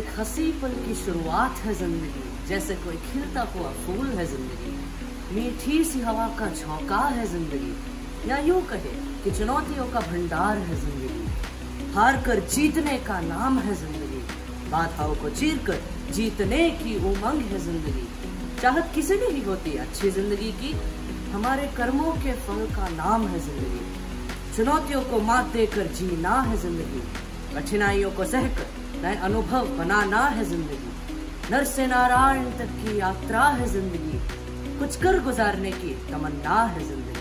हँसी पल की शुरुआत है ज़िंदगी, जैसे कोई खिलता हुआ फूल है ज़िंदगी। मीठी सी हवा का झोंका है ज़िंदगी, या यूँ कहे कि चुनौतियों का भंडार है ज़िंदगी। हार कर जीतने का नाम है ज़िंदगी, बाधाओं को चीर कर जीतने की उमंग है ज़िंदगी। चाहत किसी ने ही होती अच्छी ज़िंदगी की, हमारे कर्मों के फल का नाम है ज़िंदगी। चुनौतियों को मात देकर जीना है ज़िंदगी। कठिनाइयों को सहकर नए अनुभव बनाना है ज़िंदगी। नर से नारायण तक की यात्रा है ज़िंदगी। कुछ कर गुजारने की तमन्ना है ज़िंदगी।